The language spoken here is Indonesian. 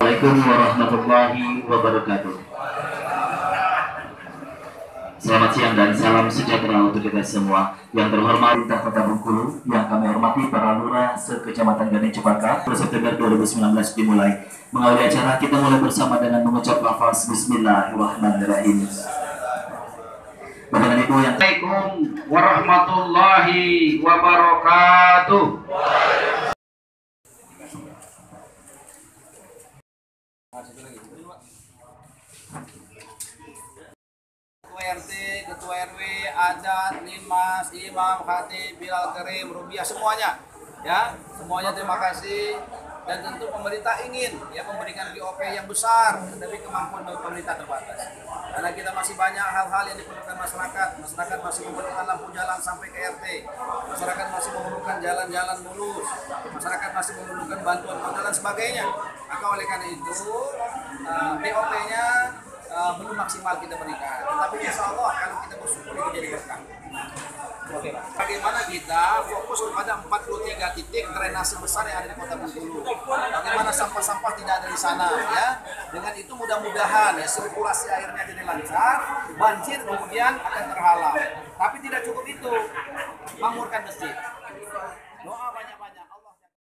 Assalamualaikum warahmatullahi wabarakatuh. Selamat siang dan salam sejahtera untuk kita semua. Yang terhormat Pemerintah Kota Bengkulu, yang kami hormati para lurah sekecamatan Gani Cepaka, 1 September 2019 dimulai. Mengawali acara kita mulai bersama dengan mengucap lafaz Bismillahirrahmanirrahim. Bapak Ibu yang Assalamualaikum warahmatullahi wabarakatuh. Ketua Ketua RW, Adat, Limas, Imam, Khatib, Bilal Karim, Rubiah semuanya. Ya, semuanya terima kasih. Dan tentu pemerintah ingin ya memberikan BOP yang besar tapi kemampuan pemerintah terbatas. Karena kita masih banyak hal-hal yang diperlukan masyarakat. Masyarakat masih memerlukan lampu jalan sampai ke RT masyarakat masih memerlukan jalan-jalan mulus. Masyarakat masih memerlukan bantuan bantuan dan sebagainya maka oleh karena itu uh, BOP-nya uh, belum maksimal kita berikan tetapi insya Allah kalau kita bersyukur itu jadi berkah. Bagaimana kita fokus kepada 43 titik drainase besar yang ada di Kota Bengkulu. Bagaimana sampah-sampah tidak ada di sana ya. Dengan itu mudah-mudahan ya sirkulasi airnya jadi lancar, banjir kemudian akan terhalang. Tapi tidak cukup itu. Makmurkan masjid.